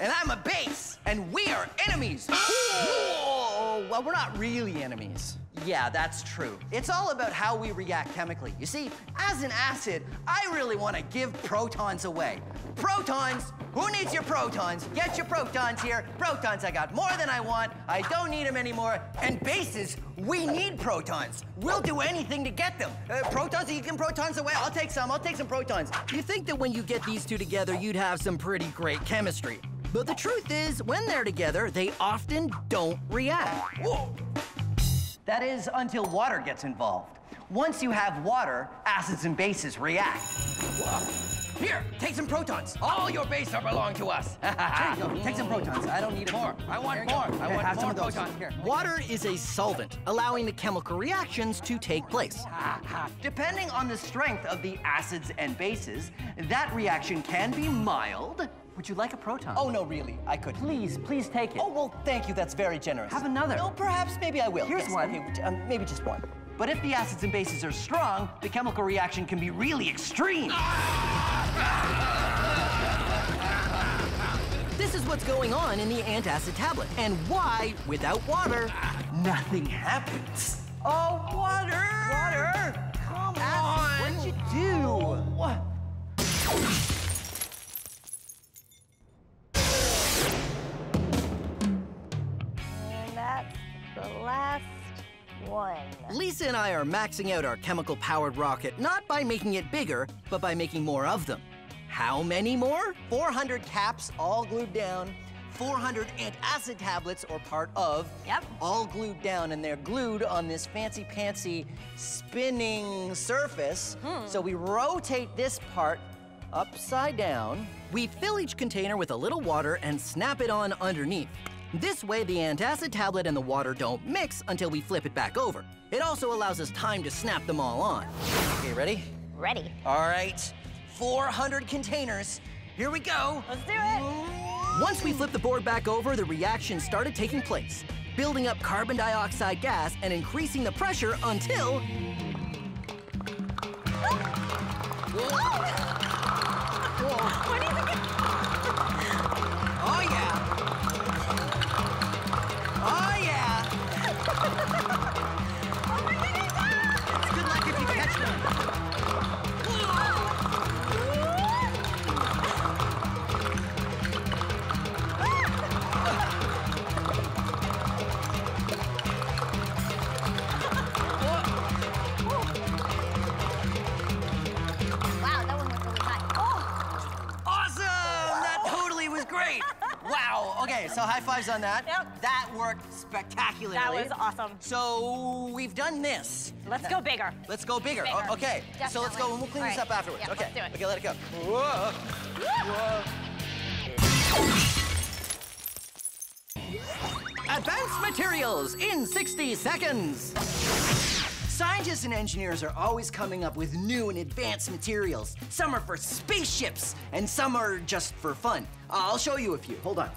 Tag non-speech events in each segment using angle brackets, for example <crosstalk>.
And I'm a base. And we are enemies. <gasps> Whoa, well, we're not really enemies. Yeah, that's true. It's all about how we react chemically. You see, as an acid, I really want to give protons away. Protons? Who needs your protons? Get your protons here. Protons, I got more than I want. I don't need them anymore. And bases, we need protons. We'll do anything to get them. Uh, protons, you can protons away. I'll take some. I'll take some protons. You think that when you get these two together, you'd have some pretty great chemistry. But the truth is, when they're together, they often don't react. Whoa. That is until water gets involved. Once you have water, acids and bases react. Whoa. Here, take some protons. All your bases belong to us. <laughs> Here you go. Take some protons. I don't need more. I want more. I want have more some protons. Here. Water is a solvent, allowing the chemical reactions to take place. Depending on the strength of the acids and bases, that reaction can be mild. Would you like a proton? Oh, no, really. I could. Please, please take it. Oh, well, thank you. That's very generous. Have another. No, perhaps, maybe I will. Here's Yes, one. Okay, um, maybe just one. But if the acids and bases are strong, the chemical reaction can be really extreme. This is what's going on in the antacid tablet, and why, without water, Nothing happens. Oh, water! Water! Come on! What'd you do? What? Lisa and I are maxing out our chemical powered rocket not by making it bigger, but by making more of them. How many more? 400 caps all glued down. 400 antacid tablets, or part of, Yep. all glued down, and they're glued on this fancy pantsy spinning surface. Hmm. So we rotate this part upside down. We fill each container with a little water and snap it on underneath. This way, the antacid tablet and the water don't mix until we flip it back over. It also allows us time to snap them all on. Okay, ready? Ready. All right, 400 containers. Here we go. Let's do it. Once we flipped the board back over, the reaction started taking place, building up carbon dioxide gas and increasing the pressure until <gasps> What do you high fives on that. Yep. That worked spectacularly. That was awesome. So we've done this. Let's go bigger. Let's go bigger. Bigger. Okay. So let's go and we'll clean this up afterwards. Yeah, okay. let's do it. Okay, let it go. Whoa. Whoa. advanced materials in 60 seconds. Scientists and engineers are always coming up with new and advanced materials. Some are for spaceships, and some are just for fun. I'll show you a few. Hold on.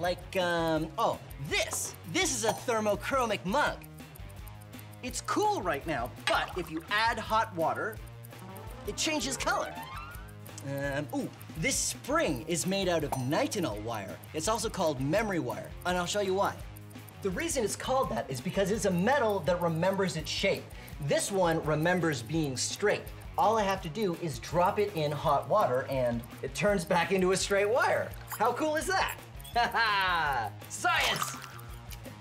Like, um, oh, this. This is a thermochromic mug. It's cool right now, but if you add hot water, it changes color. Um, ooh, this spring is made out of nitinol wire. It's also called memory wire, and I'll show you why. The reason it's called that is because it's a metal that remembers its shape. This one remembers being straight. All I have to do is drop it in hot water and it turns back into a straight wire. How cool is that? <laughs> Science!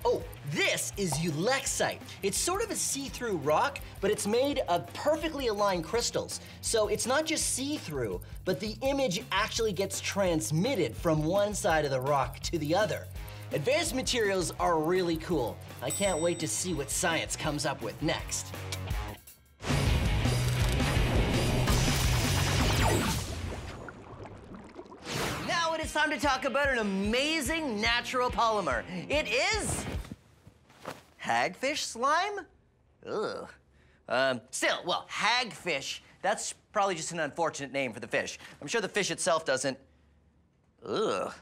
Oh, this is ulexite. It's sort of a see-through rock, but it's made of perfectly aligned crystals. So it's not just see-through, but the image actually gets transmitted from one side of the rock to the other. Advanced materials are really cool. I can't wait to see what science comes up with next. Now it is time to talk about an amazing natural polymer. It is hagfish slime? Ugh. Um, still, well, hagfish, that's probably just an unfortunate name for the fish. I'm sure the fish itself doesn't. Ugh.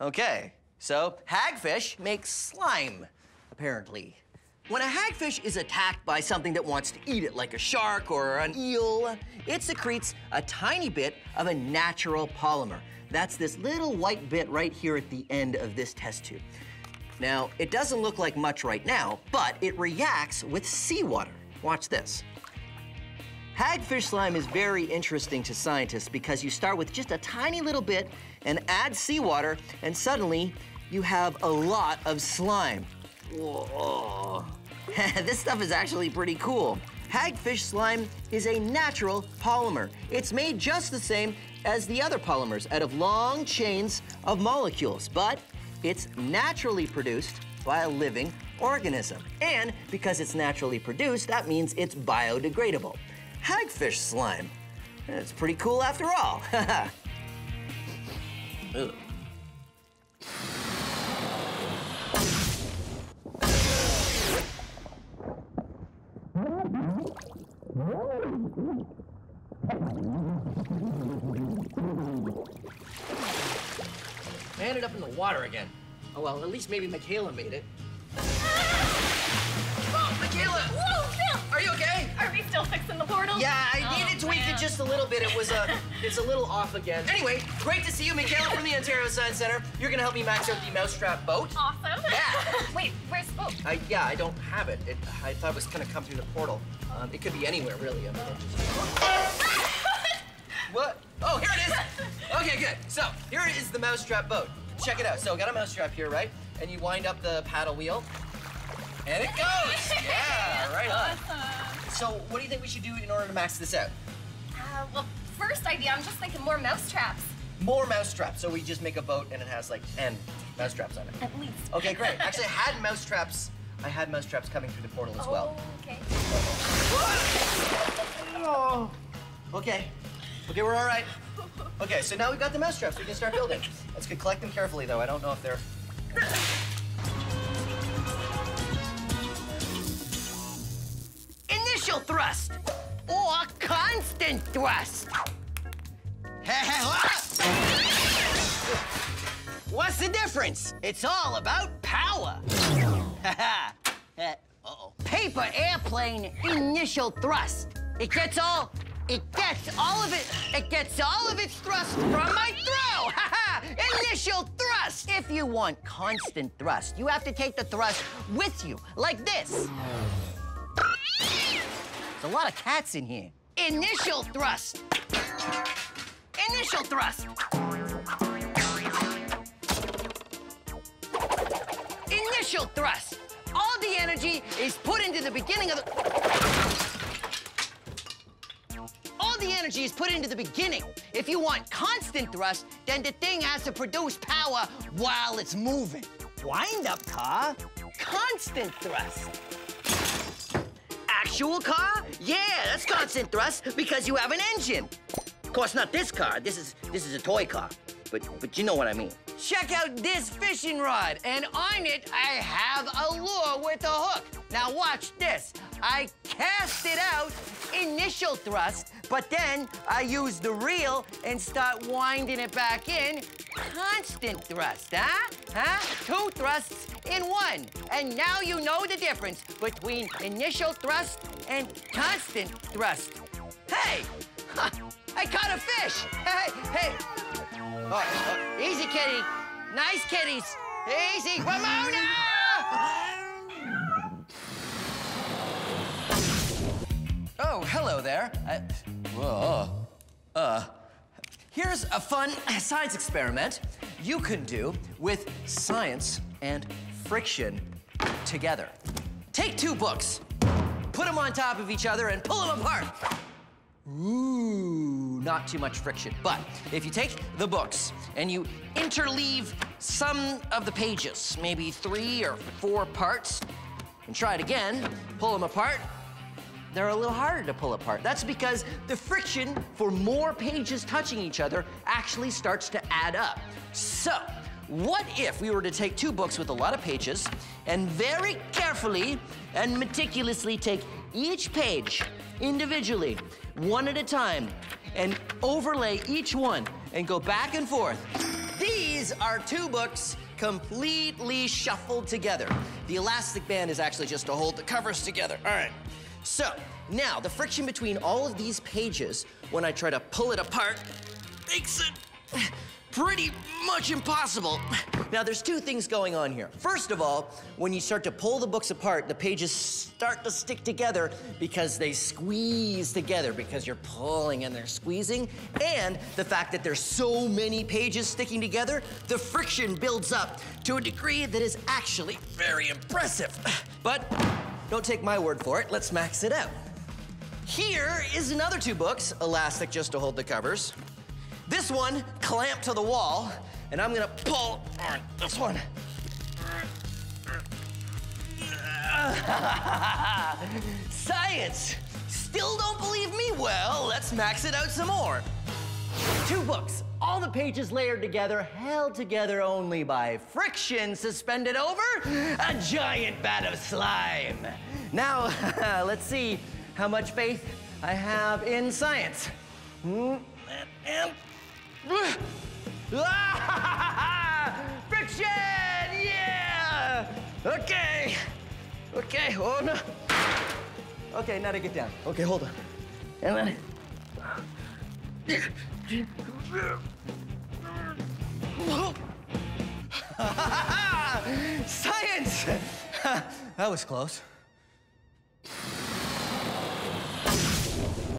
Okay, so hagfish makes slime, apparently. When a hagfish is attacked by something that wants to eat it, like a shark or an eel, it secretes a tiny bit of a natural polymer. That's this little white bit right here at the end of this test tube. Now, it doesn't look like much right now, but it reacts with seawater. Watch this. Hagfish slime is very interesting to scientists because you start with just a tiny little bit and add seawater, and suddenly you have a lot of slime. Whoa. <laughs> this stuff is actually pretty cool. Hagfish slime is a natural polymer. It's made just the same as the other polymers out of long chains of molecules, but it's naturally produced by a living organism. And because it's naturally produced, that means it's biodegradable. Hagfish slime. It's pretty cool after all. <laughs> ended up in the water again. Oh well, at least maybe Michaela made it. <laughs> Oh, Michaela! Whoa! Are you okay? Are we still fixing the portal? Yeah, I Oh, needed to tweak it just a little bit. It was uh, <laughs> it's a little off again. Anyway, great to see you, Michaela from the Ontario Science Center. You're gonna help me max out the mousetrap boat. Awesome. Yeah. <laughs> Wait, where's the boat? I, yeah, I don't have it. it. I thought it was gonna come through the portal. Um, it could be anywhere, really. I mean, it just... <laughs> What? Oh, here it is. Okay, good. So here is the mousetrap boat. Check it out. So got a mousetrap here, right? And you wind up the paddle wheel, and it goes. <laughs> Yeah, right on. Awesome. So what do you think we should do in order to max this out? Uh, well, first idea, I'm just thinking more mouse traps. More mousetraps. So we just make a boat and it has like N mousetraps on it. At least. Okay, great. <laughs> Actually, I had mousetraps. I had mousetraps coming through the portal as well. Okay. Oh. Okay. Okay, we're all right. Okay, so now we've got the mousetraps. We can start building. Let's collect them carefully, though. I don't know if they're. Initial thrust or constant thrust. <laughs> What's the difference? It's all about power. <laughs> Uh-oh. Paper airplane initial thrust. It gets all, it gets all of it, it gets all of its thrust from my throw. <laughs> initial thrust. If you want constant thrust, you have to take the thrust with you, like this. There's a lot of cats in here. Initial thrust. Initial thrust. Initial thrust. All the energy is put into the beginning of the. All the energy is put into the beginning. If you want constant thrust, then the thing has to produce power while it's moving. Wind up car, constant thrust. Actual car? Yeah, that's constant thrust because you have an engine. Of course, not this car. This is this is a toy car. But but you know what I mean. Check out this fishing rod, and on it I have a lure with a hook. Now watch this. I cast it out, initial thrust, but then I use the reel and start winding it back in. Constant thrust, huh? Huh? Two thrusts in one. And now you know the difference between initial thrust and constant thrust. Hey! I caught a fish! Hey, hey! Oh, oh, easy, kitty. Nice kitties. Easy, Ramona! Oh, hello there. Uh, whoa. Uh, here's a fun science experiment you can do with science and friction together. Take two books, put them on top of each other, and pull them apart. Ooh, not too much friction. But if you take the books and you interleave some of the pages, maybe three or four parts, and try it again, pull them apart, they're a little harder to pull apart. That's because the friction for more pages touching each other actually starts to add up. So, what if we were to take two books with a lot of pages and very carefully and meticulously take each page individually, one at a time, and overlay each one and go back and forth? These are two books completely shuffled together. The elastic band is actually just to hold the covers together. All right. So, now the friction between all of these pages, when I try to pull it apart, makes it pretty much impossible. Now, there's two things going on here. First of all, when you start to pull the books apart, the pages start to stick together because they squeeze together because you're pulling and they're squeezing. And the fact that there's so many pages sticking together, the friction builds up to a degree that is actually very impressive. But don't take my word for it, let's max it out. Here is another two books, elastic just to hold the covers. This one clamped to the wall, and I'm gonna pull on this one. <laughs> Science! Still don't believe me? Well, let's max it out some more. Two books, all the pages layered together, held together only by friction suspended over a giant vat of slime. Now, <laughs> let's see how much faith I have in science. Hmm, <laughs> Friction! Yeah! Okay. Okay, oh no. Okay, now to get down. Okay, hold on. And then. <laughs> Science! <laughs> that was close.